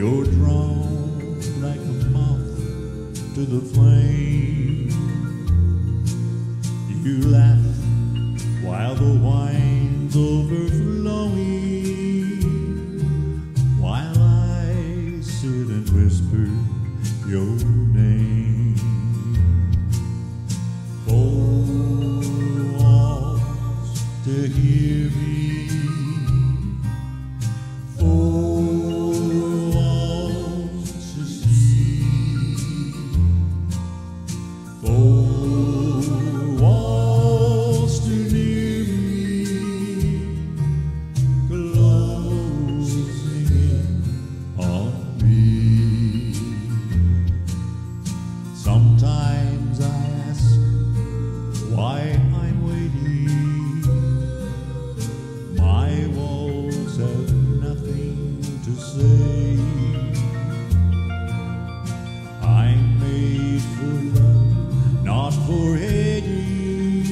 You're drawn like a moth to the flame. You laugh while the wine's overflowing, while I sit and whisper your name. Four walls to hear me. Sometimes I ask why I'm waiting. My walls have nothing to say. I'm made for love, not for hating.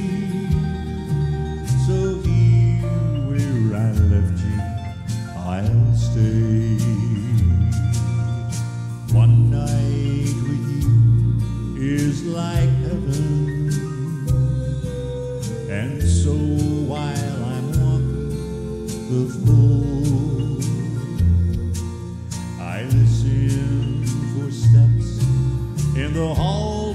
So here where I left you, I'll stay. And so while I'm walking the floor, I listen for steps in the hall